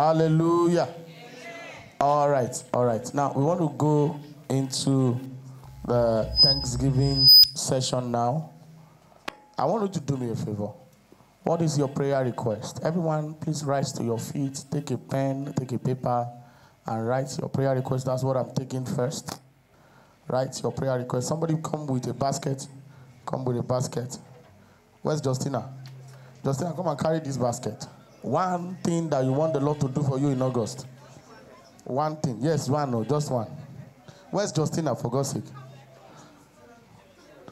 Hallelujah. All right, all right. Now we want to go into the Thanksgiving session now. I want you to do me a favor. What is your prayer request? Everyone, please rise to your feet. Take a pen, take a paper, and write your prayer request. That's what I'm taking first. Write your prayer request. Somebody come with a basket. Come with a basket. Where's Justina? Justina, come and carry this basket. One thing that you want the Lord to do for you in August. One thing. Yes, one, no, just one. Where's Justina, for God's sake?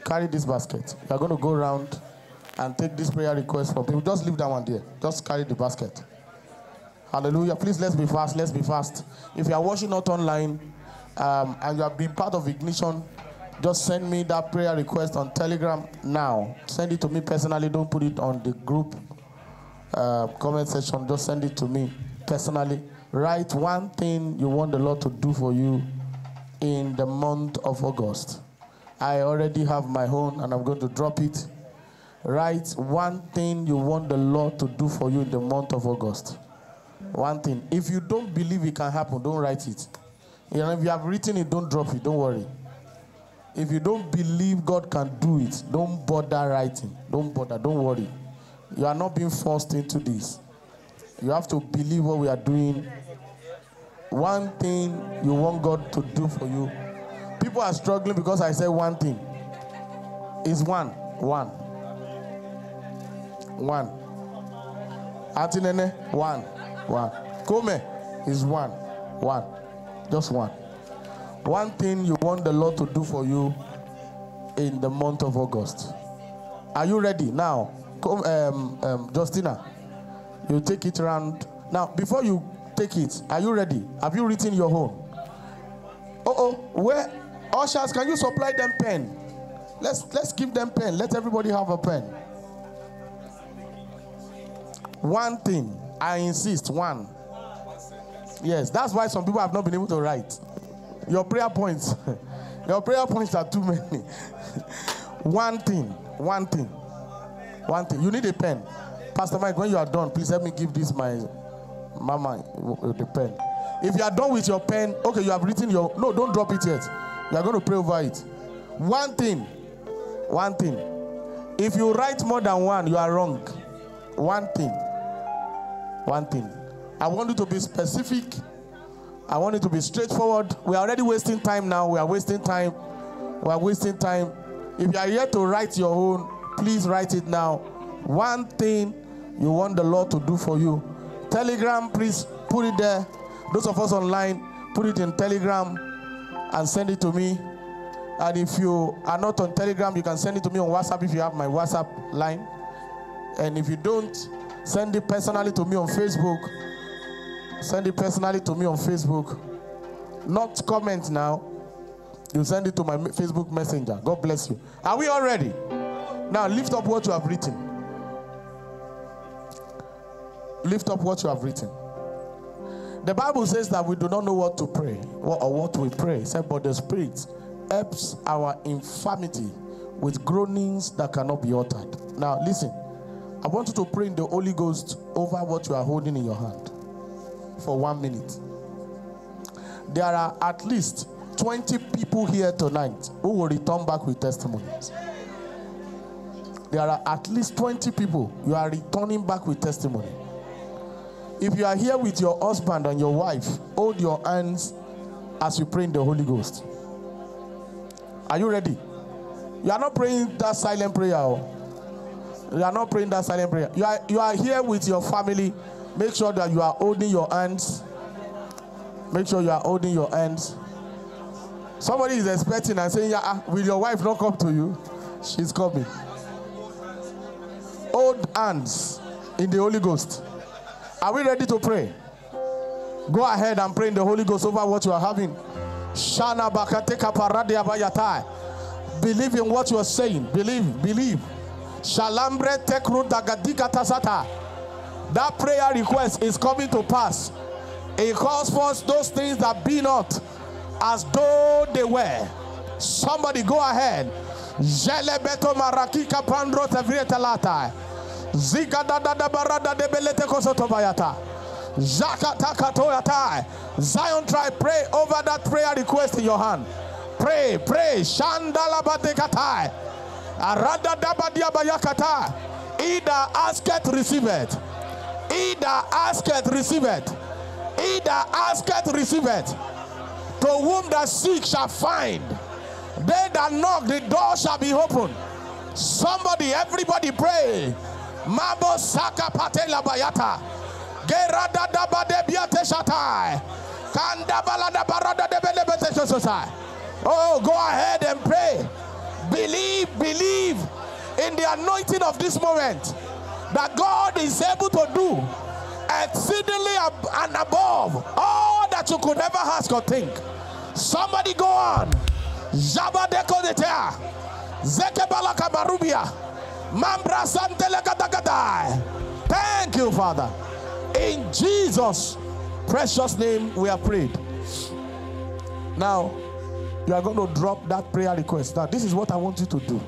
Carry this basket. You are going to go around and take this prayer request from people. Just leave that one there. Just carry the basket. Hallelujah. Please let's be fast. Let's be fast. If you are watching out online um, and you have been part of Ignition, just send me that prayer request on Telegram now. Send it to me personally. Don't put it on the group uh, comment section. Just send it to me personally. Write one thing you want the Lord to do for you in the month of August. I already have my own and I'm going to drop it. Write one thing you want the Lord to do for you in the month of August. One thing. If you don't believe it can happen, don't write it. You know, if you have written it, don't drop it. Don't worry. If you don't believe God can do it, don't bother writing. Don't bother. Don't worry. You are not being forced into this. You have to believe what we are doing. One thing you want God to do for you. People are struggling because I said one thing. Is one. One. One. Atinene, one. One. Kome is one. One. Just one. One thing you want the Lord to do for you in the month of August. Are you ready? Now, come, um, um, Justina, you take it around. Now, before you take it, are you ready? Have you written your own? Oh, oh, where? Ushers, can you supply them pen? Let's let's give them pen. Let everybody have a pen. One thing, I insist, one. Yes, that's why some people have not been able to write. Your prayer points, your prayer points are too many. one thing, one thing, one thing. You need a pen. Pastor Mike, when you are done, please help me give this my mama uh, uh, the pen. If you are done with your pen, okay, you have written your no, don't drop it yet. You are going to pray over it. One thing, one thing. If you write more than one, you are wrong. One thing, one thing. I want you to be specific. I want it to be straightforward. We are already wasting time now. We are wasting time. We are wasting time. If you are here to write your own, please write it now. One thing you want the Lord to do for you. Telegram, please put it there. Those of us online, put it in Telegram and send it to me. And if you are not on Telegram, you can send it to me on WhatsApp if you have my WhatsApp line. And if you don't, send it personally to me on Facebook. Send it personally to me on Facebook. Not comment now. You send it to my Facebook Messenger. God bless you. Are we all ready? Now lift up what you have written. Lift up what you have written. The Bible says that we do not know what to pray or what we pray, except but the Spirit helps our infirmity with groanings that cannot be uttered. Now, listen, I want you to pray in the Holy Ghost over what you are holding in your hand for one minute. There are at least 20 people here tonight who will return back with testimonies. There are at least 20 people you are returning back with testimony. If you are here with your husband and your wife, hold your hands as you pray in the Holy Ghost. Are you ready? You are not praying that silent prayer. oh. You are not praying that silent prayer. You are, you are here with your family. Make sure that you are holding your hands. Make sure you are holding your hands. Somebody is expecting and saying, yeah, ah, Will your wife not come to you? She's coming. Hold hands in the Holy Ghost. Are we ready to pray? Go ahead and pray in the Holy Ghost over what you are having. Shana bakateka paradia bayatai. Believe in what you are saying. Believe, believe. Shalambre tekru dagadika tasata. That prayer request is coming to pass. It calls for those things that be not as though they were. Somebody go ahead. Jelebeto marakika pandro tevrieta Zion tribe, pray over that prayer request in your hand. Pray, pray. Shandala badekatai. Arada dabadia bayakata. Either asketh, receive it. Either asketh, receive it. Either asketh, receive it. To whom the seek shall find. They that knock, the door shall be opened. Somebody, everybody pray. Mabo saka patela bayata. Gerada daba de biate shatai. Kanda balada barada de belebete sosai. Oh, go ahead and pray. Believe, believe in the anointing of this moment that God is able to do exceedingly and above all that you could ever ask or think. Somebody go on. Jabadeko de Tea. Zekebalaka Barubia. Mambra Thank you, Father. In Jesus' precious name, we are prayed. Now, you are going to drop that prayer request. Now, this is what I want you to do.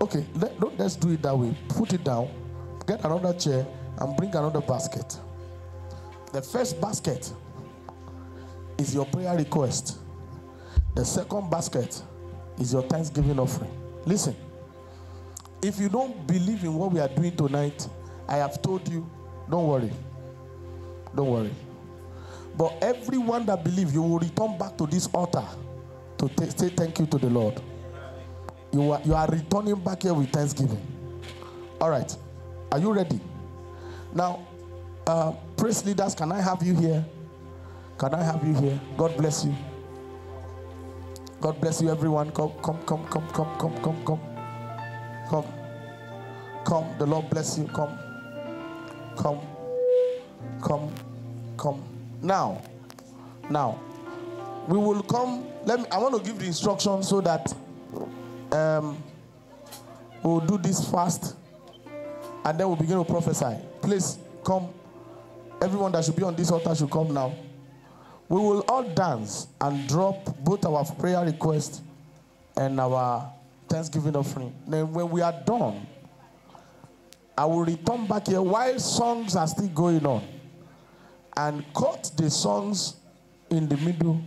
Okay, let, let's do it that way. Put it down, get another chair, and bring another basket. The first basket is your prayer request. The second basket is your thanksgiving offering. Listen, if you don't believe in what we are doing tonight, I have told you, don't worry. Don't worry. But everyone that believes, you will return back to this altar to t- say thank you to the Lord. You are, you are returning back here with thanksgiving. All right. Are you ready? Now, uh, praise leaders, can I have you here? Can I have you here? God bless you. God bless you, everyone. Come, come, come, come, come, come, come, come. Come. Come. The Lord bless you. Come. Come. Come. Come. Now, now, we will come. Let me. I want to give the instruction so that um, we'll do this fast, and then we'll begin to prophesy. Please come. Everyone that should be on this altar should come now. We will all dance and drop both our prayer request and our thanksgiving offering. Then, when we are done, I will return back here while songs are still going on and cut the songs in the middle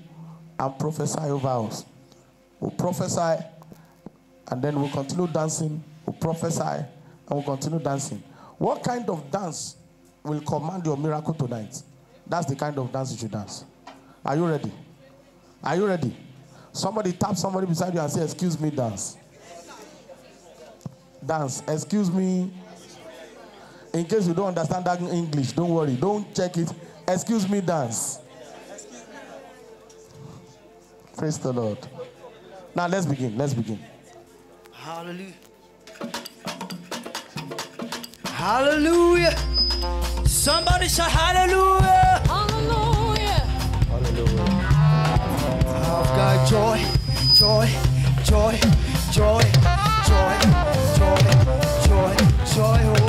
and prophesy over us. We'll prophesy and then we'll continue dancing. We'll prophesy and we'll continue dancing. What kind of dance will command your miracle tonight? That's the kind of dance you should dance. Are you ready? Are you ready? Somebody tap somebody beside you and say, Excuse me, dance. Dance. Excuse me. In case you don't understand that English, don't worry. Don't check it. Excuse me, dance. Praise the Lord. Now let's begin. Let's begin. Hallelujah. Hallelujah. Somebody hallelujah. Hallelujah. Joy, joy, joy, joy, joy, joy, joy, joy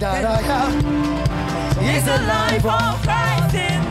That I have is the life of Christ in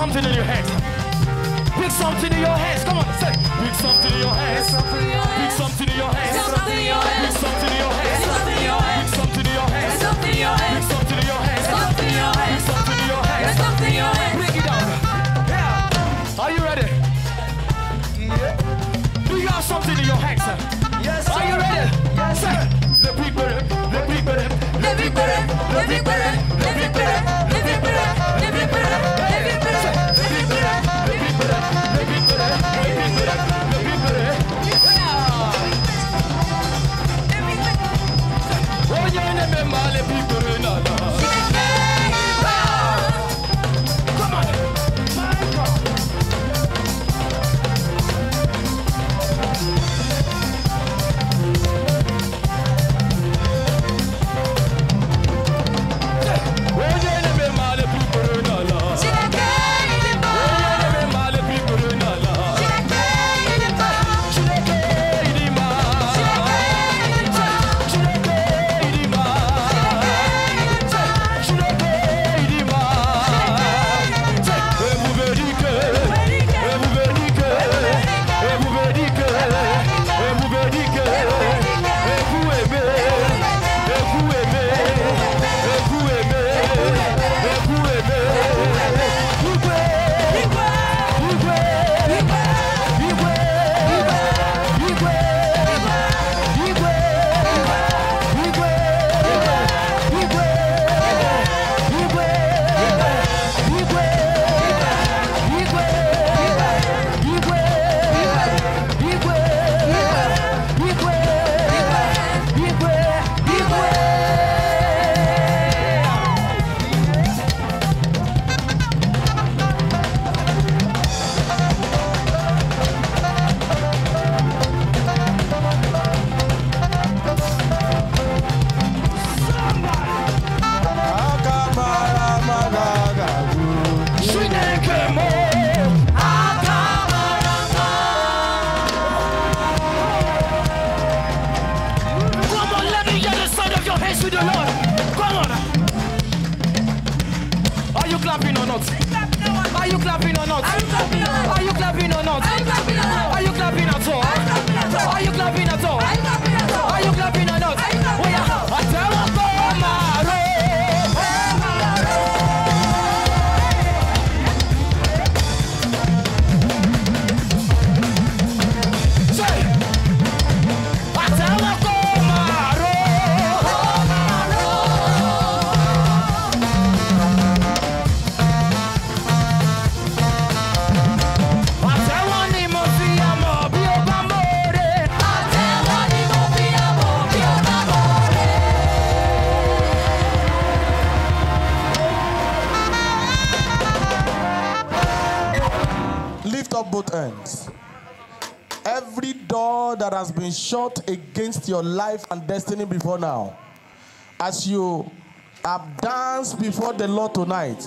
something in your head. Put something in your head. shot against your life and destiny before now. As you have danced before the Lord tonight,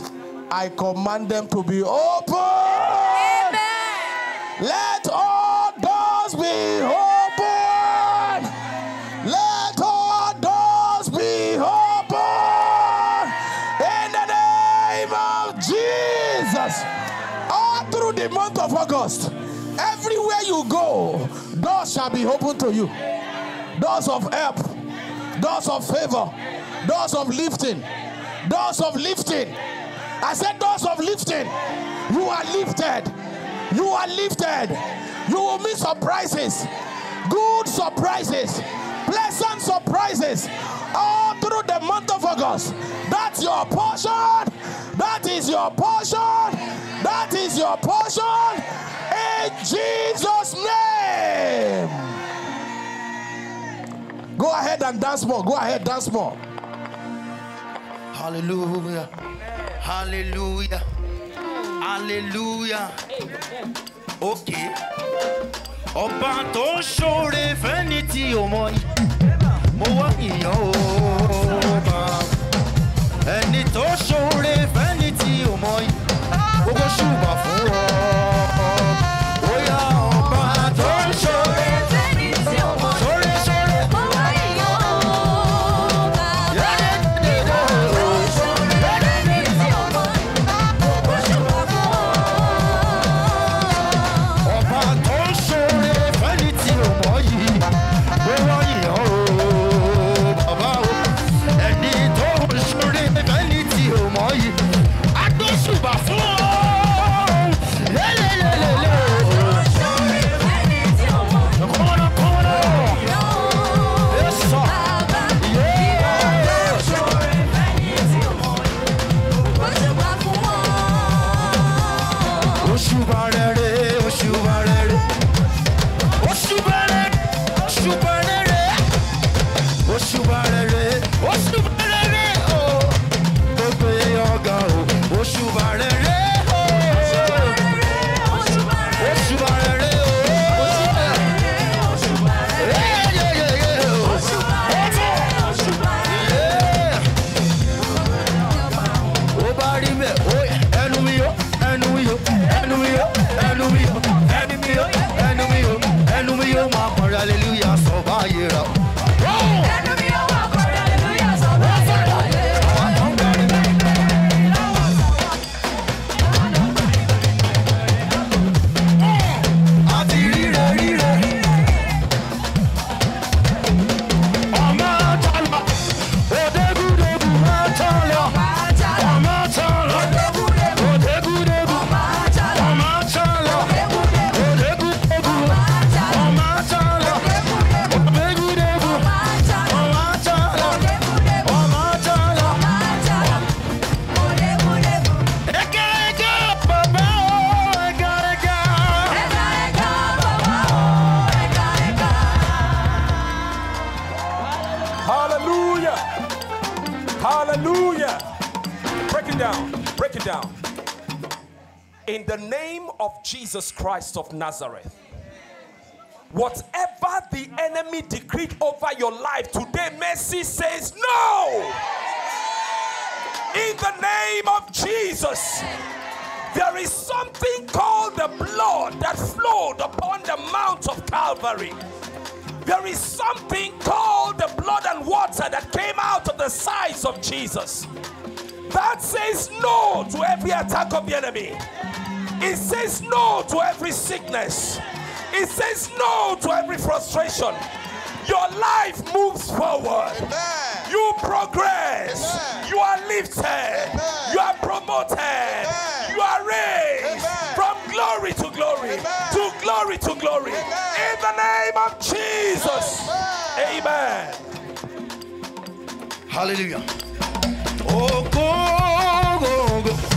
I command them to be open. Amen. Let all doors shall be open to you. Doors of help, doors of favor, doors of lifting, doors of lifting. I said, doors of lifting. You are lifted. You are lifted. You will meet surprises, good surprises, pleasant surprises all through the month of August. That's your portion. That is your portion. That is your portion. In Jesus' name. Go ahead and dance more. Go ahead, dance more. Hallelujah. Hallelujah. Hallelujah. Okay. Ọba tó ṣoore fẹ́ni tí o mọ̀ yìí. Mo wá ìyàn bá. Ẹni tó ṣoore fẹ́ni tí o mọ̀ yìí. Gbogbo ṣùgbà fún of Jesus Christ of Nazareth, whatever the enemy decreed over your life today, mercy says no. In the name of Jesus, there is something called the blood that flowed upon the Mount of Calvary. There is something called the blood and water that came out of the sides of Jesus. That says no to every attack of the enemy. It says no to every sickness. It says no to every frustration. Your life moves forward. You progress. You are lifted. You are promoted. You are raised from glory to glory, to glory to glory. In the name of Jesus. Amen. Hallelujah. Oh, go, go, go.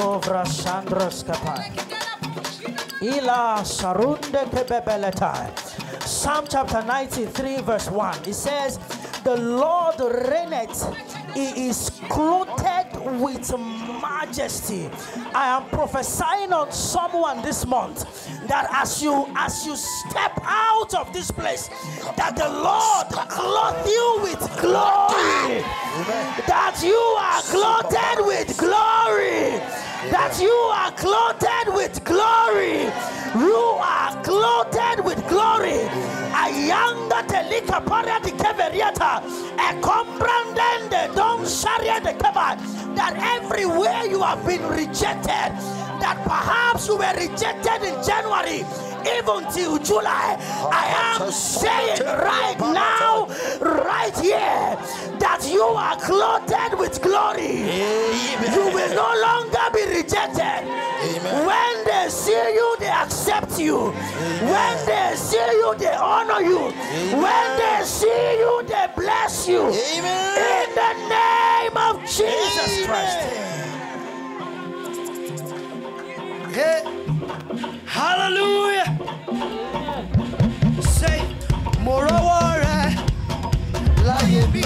Ikatovra Sandros Kapai. Ila Sarunde Kebebeletai. Psalm chapter 93, verse 1. It says, The Lord reigneth, He is clothed with majesty. I am prophesying on someone this month that as you as you step out of this place, that the Lord clothe you with glory. That you are clothed with glory. That you are clothed with glory. You are clothed with glory. Ayanga telika paria di keveriata. E comprendende don sharia de keba. That everywhere you have been rejected, that perhaps you were rejected in January, even till July. I am saying right now, right here, that you are clothed with glory. You will no longer be rejected. When they see you, they accept you. When they see you, they honor you. When they see you, they bless you. In the name of Jesus Christ. Hey, hallelujah. Say, mo rọ́wọ́ rẹ láyé mi.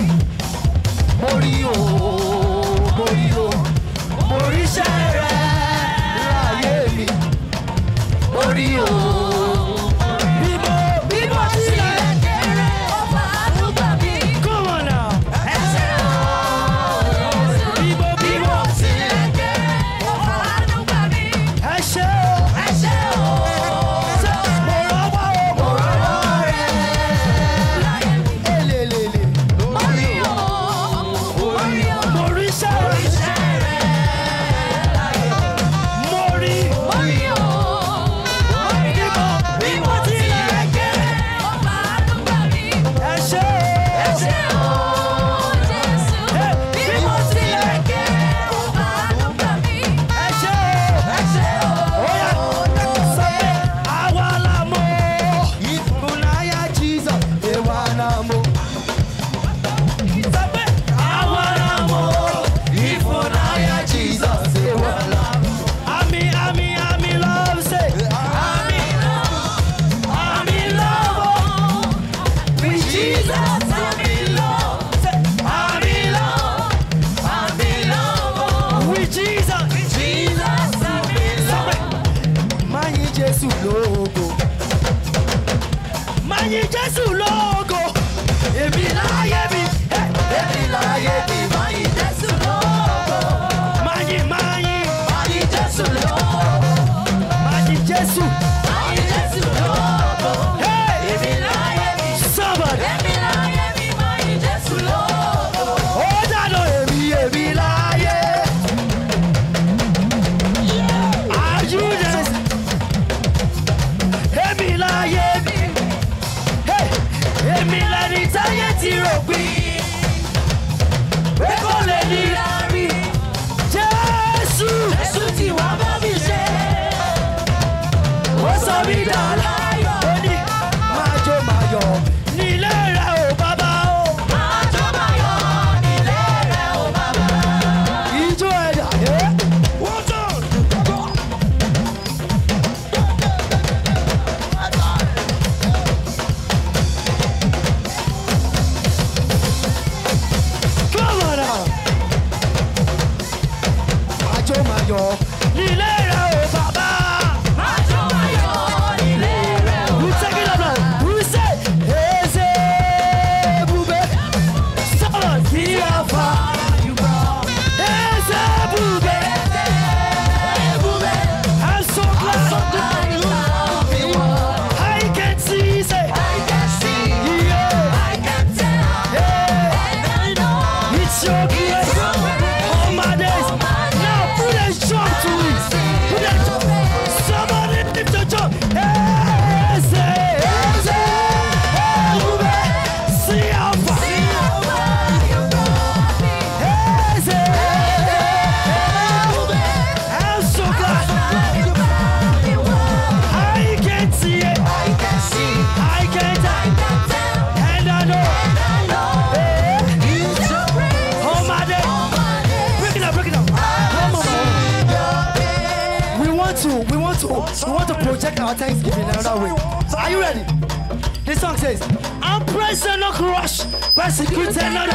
song I'm present, not crushed, persecuted, not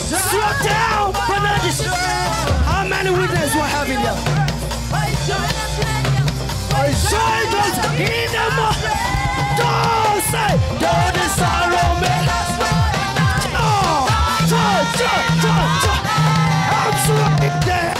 struck down, but not destroyed. How many witnesses we have in here? I joy goes in the morning. Don't say, don't sorrow me. Joy, joy, joy, joy, joy. I'm sweating there.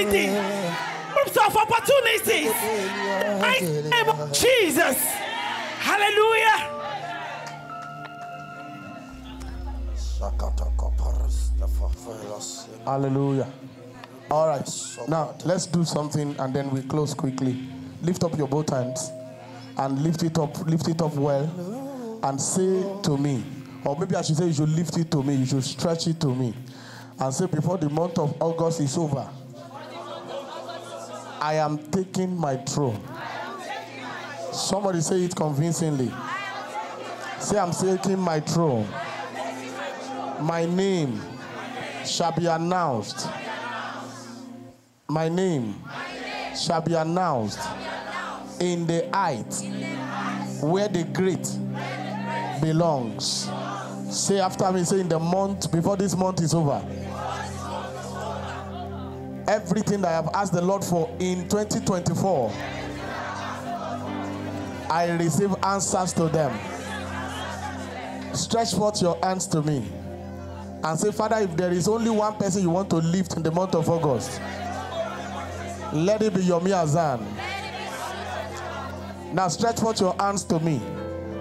opportunity, groups of opportunities. I am Jesus. Hallelujah. Hallelujah. All right. Now, let's do something and then we close quickly. Lift up your both hands and lift it up, lift it up well and say to me, or maybe I should say, you should lift it to me, you should stretch it to me and say, before the month of August is over, I am taking my throne. Somebody say it convincingly. Say, I'm taking my throne. My name shall be announced. My name shall be announced in the height where the great belongs. Say after me, say in the month, before this month is over. Everything that I have asked the Lord for in 2024, I receive answers to them. Stretch forth your hands to me and say, Father, if there is only one person you want to lift in the month of August, let it be Yomi Hassan. Now stretch forth your hands to me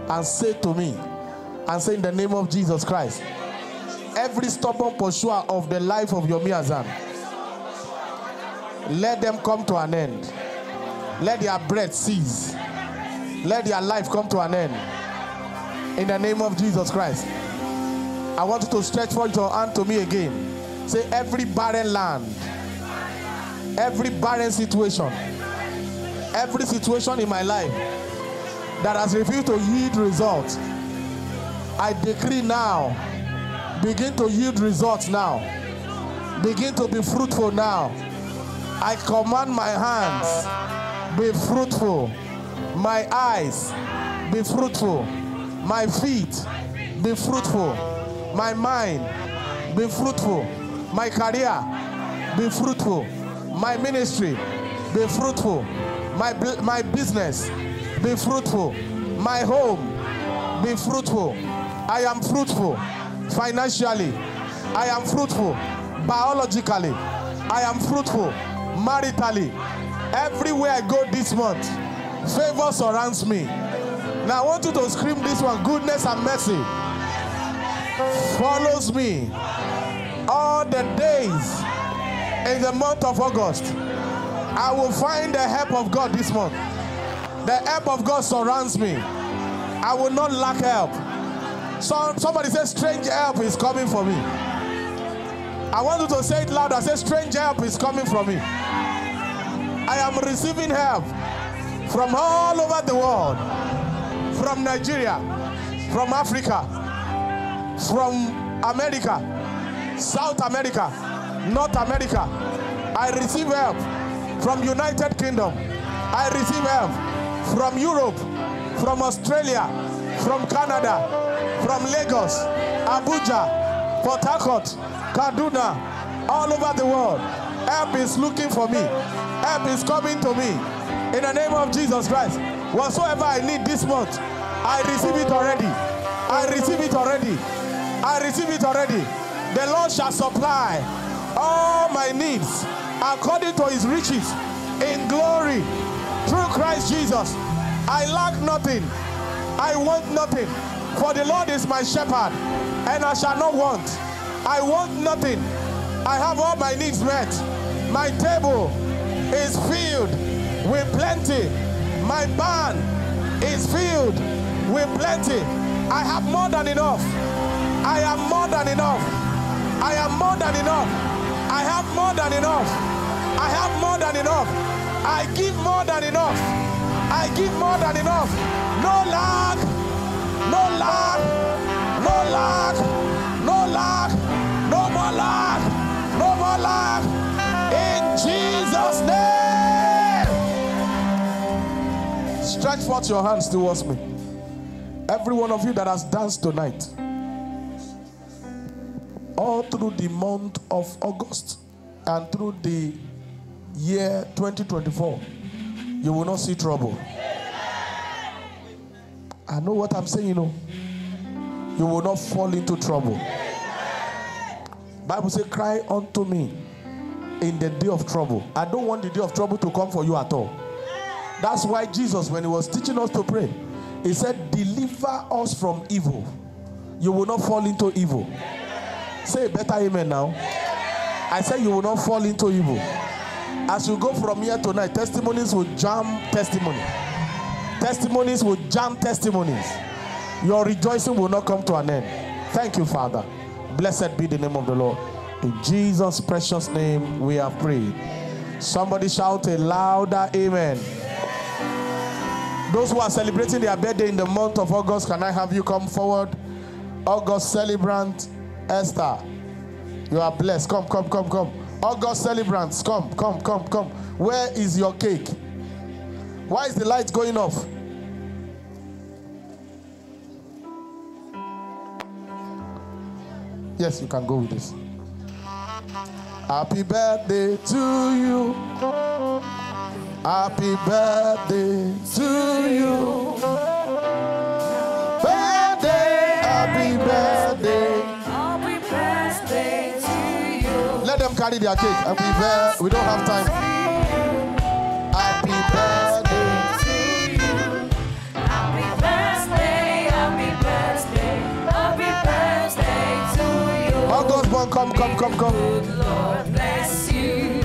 and say to me, and say in the name of Jesus Christ, every stubborn pursuer of the life of Yomi Hassan, let them come to an end. Let their breath cease. Let their life come to an end. In the name of Jesus Christ. I want you to stretch forth your hand to me again. Say, every barren land, every barren situation, every situation in my life that has refused to yield results, I decree now, begin to yield results now. Begin to be fruitful now. I command my hands, be fruitful. My eyes, be fruitful. My feet, be fruitful. My mind, be fruitful. My career, be fruitful. My ministry, be fruitful. My, my business, be fruitful. My home, be fruitful. I am fruitful financially. I am fruitful biologically. I am fruitful maritally. Everywhere I go this month, favor surrounds me. Now I want you to scream this one goodness and mercy follows me all the days in the month of August. I will find the help of God this month. The help of God surrounds me. I will not lack help. So, somebody say, Strange help is coming for me. I want you to say it loud. I Say, Strange help is coming from me. I am receiving help from all over the world from Nigeria, from Africa, from America, South America, North America. I receive help from United Kingdom. I receive help from Europe, from Australia, from Canada, from Lagos, Abuja, Port Harcourt, Kaduna, all over the world. Help is looking for me. Help is coming to me. In the name of Jesus Christ. Whatsoever I need this month, I receive it already. I receive it already. I receive it already. The Lord shall supply all my needs according to his riches in glory through Christ Jesus. I lack nothing. I want nothing. For the Lord is my shepherd, and I shall not want. I want nothing. I have all my needs met. My table is filled with plenty. My barn is filled with plenty. I have more than enough. I am more than enough. I am more than enough. I have more than enough. I have more than enough. I give more than enough. I give more than enough. No lack. No lack. No lack. No lack. More lack. No more lack. In Jesus' name. Stretch forth your hands towards me. Every one of you that has danced tonight, all through the month of August and through the year 2024, you will not see trouble. I know what I'm saying, you know. You will not fall into trouble. Bible says, cry unto me in the day of trouble. I don't want the day of trouble to come for you at all. That's why Jesus, when he was teaching us to pray, he said, Deliver us from evil. You will not fall into evil. Say a better amen now. I said, You will not fall into evil. As you go from here tonight, testimonies will jam testimony. Testimonies will jam testimonies. Your rejoicing will not come to an end. Thank you, Father. Blessed be the name of the Lord. In Jesus' precious name, we have prayed. Somebody shout a louder amen. Those who are celebrating their birthday in the month of August, can I have you come forward? August celebrant Esther. You are blessed. Come, come, come, come. August celebrants, come, come, come, come. Where is your cake? Why is the light going off? Yes, you can go with this. Happy birthday to you. Happy birthday to you. Birthday, happy birthday. Happy birthday to you. Let them carry their cake. Happy uh, birthday. We don't have time. Born, come, come, come, come. Good Lord bless you.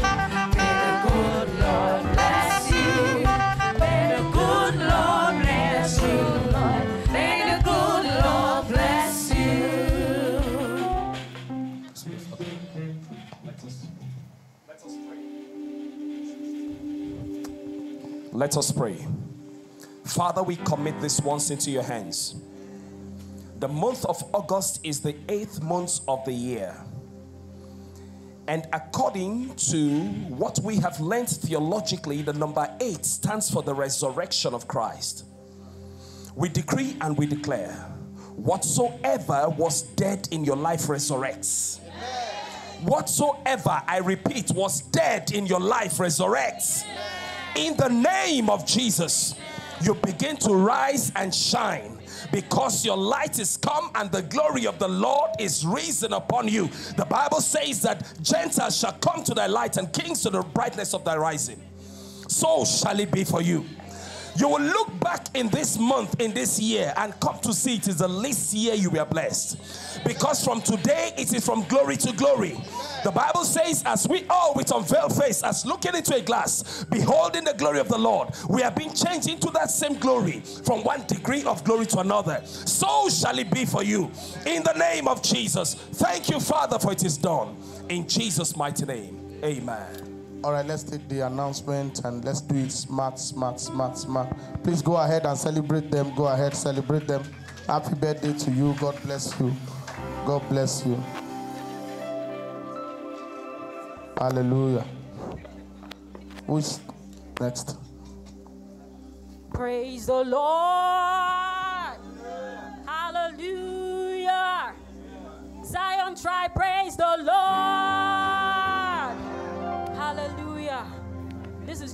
Let us pray. Father, we commit this once into your hands. The month of August is the eighth month of the year. And according to what we have learned theologically, the number eight stands for the resurrection of Christ. We decree and we declare whatsoever was dead in your life resurrects. Whatsoever, I repeat, was dead in your life resurrects. In the name of Jesus, you begin to rise and shine because your light is come and the glory of the Lord is risen upon you. The Bible says that Gentiles shall come to thy light and kings to the brightness of thy rising. So shall it be for you. You will look back in this month, in this year, and come to see it is the least year you were blessed. Because from today, it is from glory to glory. The Bible says, as we all with unveiled face, as looking into a glass, beholding the glory of the Lord, we have been changed into that same glory from one degree of glory to another. So shall it be for you. In the name of Jesus. Thank you, Father, for it is done. In Jesus' mighty name. Amen. All right, let's take the announcement and let's do it smart, smart, smart, smart. Please go ahead and celebrate them. Go ahead, celebrate them. Happy birthday to you. God bless you. God bless you. Hallelujah. Who's next? Praise the Lord. Hallelujah. Zion tribe,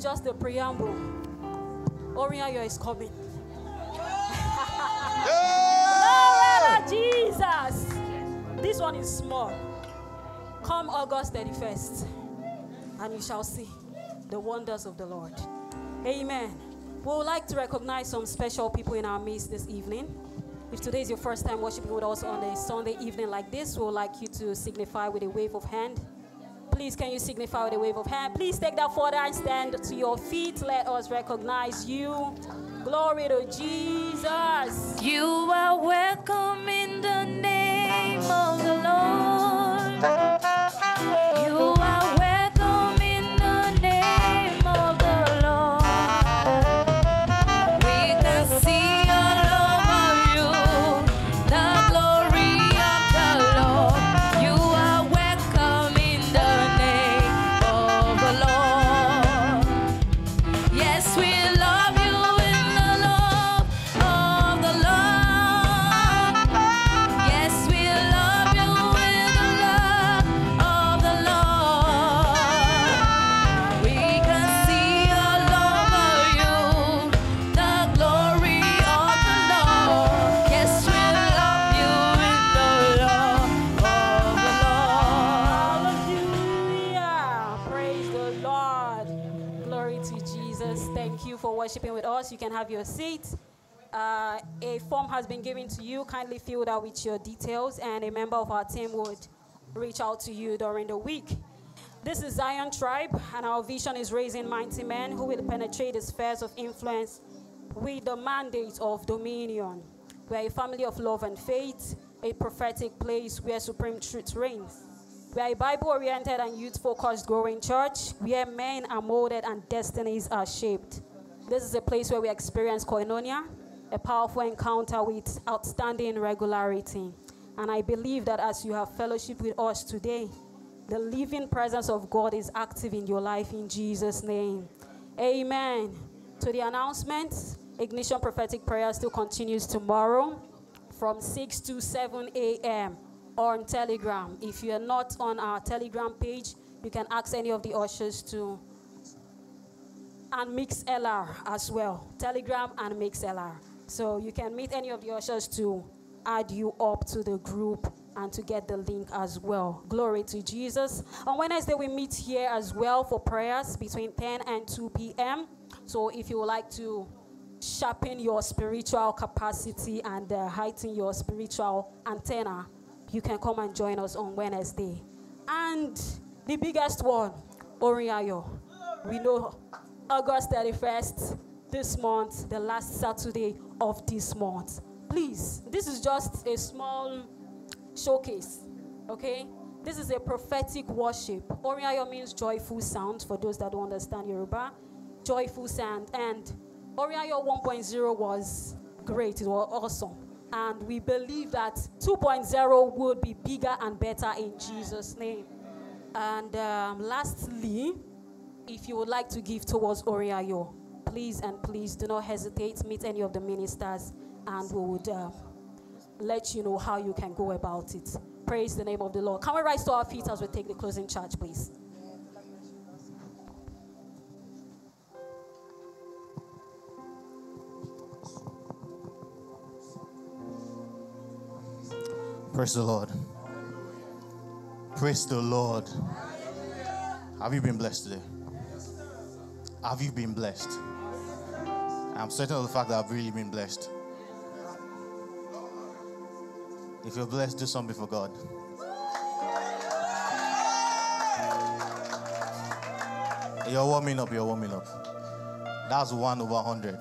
is just the preamble. Oriayo is coming. Glory to Jesus. This one is small. Come August 31st, and you shall see the wonders of the Lord. Amen. We would like to recognize some special people in our midst this evening. If today is your first time worshiping with us on a Sunday evening like this, we would like you to signify with a wave of hand. Please, can you signify with a wave of hand? Please take that forward and stand to your feet. Let us recognize you. Glory to Jesus. You are welcome in the name of the Lord. Worshiping with us. You can have your seat. Uh, a form has been given to you. Kindly fill out with your details, and a member of our team would reach out to you during the week. This is Zion Tribe, and our vision is raising mighty men who will penetrate the spheres of influence with the mandate of dominion. We are a family of love and faith, a prophetic place where supreme truth reigns. We are a Bible oriented and youth focused growing church where men are molded and destinies are shaped. This is a place where we experience koinonia, a powerful encounter with outstanding regularity. And I believe that as you have fellowship with us today, the living presence of God is active in your life in Jesus' name. Amen. To the announcements, Ignition Prophetic Prayer still continues tomorrow from 6 to 7 a.m. on Telegram. If you are not on our Telegram page, you can ask any of the ushers to and Mixlr as well. Telegram and Mixlr. So you can meet any of the ushers to add you up to the group and to get the link as well. Glory to Jesus. On Wednesday, we meet here as well for prayers between 10 and 2 p.m. So if you would like to sharpen your spiritual capacity and uh, heighten your spiritual antenna, you can come and join us on Wednesday. And the biggest one, Oriayo. We know August 31st, this month, the last Saturday of this month. Please, this is just a small showcase, okay? This is a prophetic worship. Oriayo means joyful sound for those that don't understand Yoruba. Joyful sound. And Oriayo 1.0 was great, it was awesome. And we believe that 2.0 would be bigger and better in Jesus' name. And um, lastly, if you would like to give towards Oriayo, please and please do not hesitate. Meet any of the ministers, and we would uh, let you know how you can go about it. Praise the name of the Lord. Can we rise to our feet as we take the closing charge, please? Praise the Lord. Praise the Lord. Have you been blessed today? Have you been blessed? I'm certain of the fact that I've really been blessed. If you're blessed, do something for God. You're warming up, you're warming up. That's one over 100.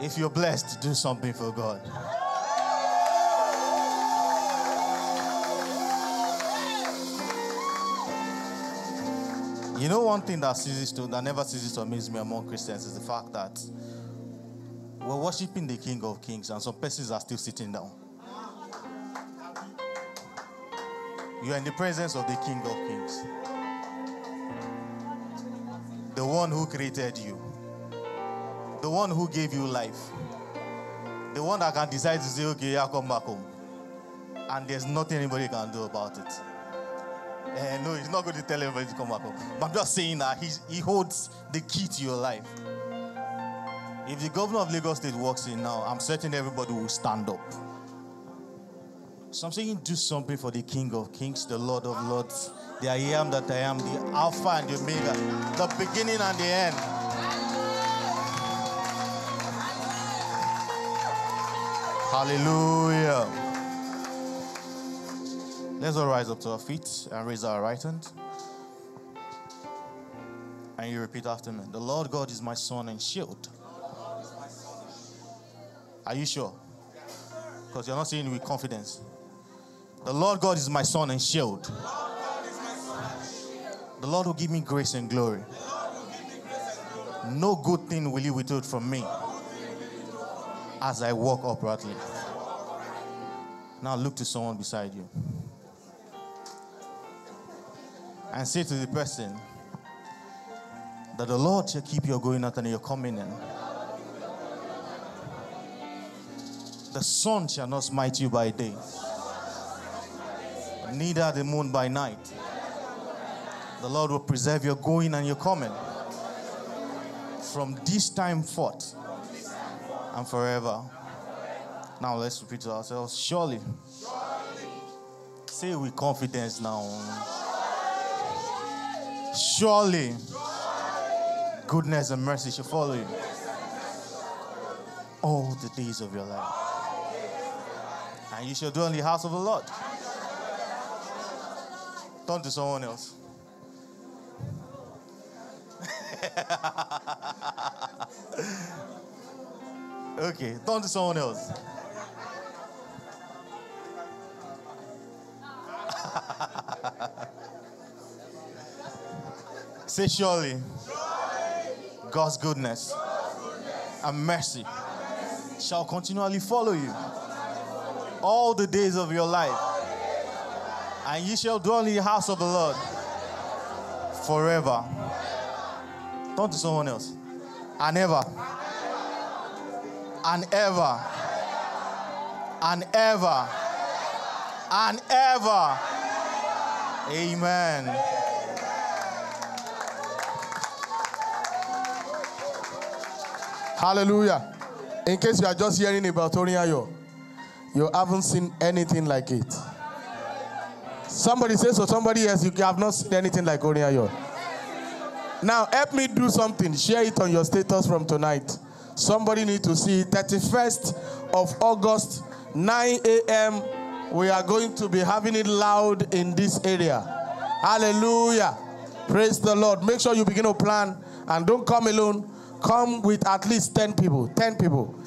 If you're blessed, do something for God. You know, one thing that ceases to, that never ceases to amaze me among Christians is the fact that we're worshiping the King of Kings and some persons are still sitting down. You are in the presence of the King of Kings, the one who created you, the one who gave you life, the one that can decide to say, okay, yeah, come back home. And there's nothing anybody can do about it. Eh, no, he's not going to tell everybody to come back home. But I'm just saying that he's, he holds the key to your life. If the governor of Lagos State walks in now, I'm certain everybody will stand up. So I'm saying, do something for the King of Kings, the Lord of Lords, the I am that I am, the Alpha and the Omega, the beginning and the end. Hallelujah. Let's all rise up to our feet and raise our right hand. And you repeat after me The Lord God is my sun and shield. Are you sure? Because you're not saying it with confidence. The Lord God is my sun and shield. The Lord will give me grace and glory. No good thing will He withhold from me as I walk uprightly. Now look to someone beside you and say to the person that the Lord shall keep your going out and your coming in. The sun shall not smite you by day, neither the moon by night. The Lord will preserve your going and your coming from this time forth and forever. Now let's repeat to ourselves. Surely, say with confidence now. Surely, goodness and mercy shall follow you all the days of your life. And you shall dwell in the house of the Lord. Turn to someone else. okay, turn to someone else. Say surely. God's goodness and mercy shall continually follow you all the days of your life. And ye shall dwell in the house of the Lord forever. Turn to someone else. And ever. And ever. And ever. And ever. Amen. Hallelujah. In case you are just hearing about Oriayo, you haven't seen anything like it. Somebody says so, somebody else, you have not seen anything like Oriayo. Now, help me do something. Share it on your status from tonight. Somebody need to see 31st of August, 9 a.m. We are going to be having it loud in this area. Hallelujah. Praise the Lord. Make sure you begin to plan and don't come alone. Come with at least 10 people. 10 people.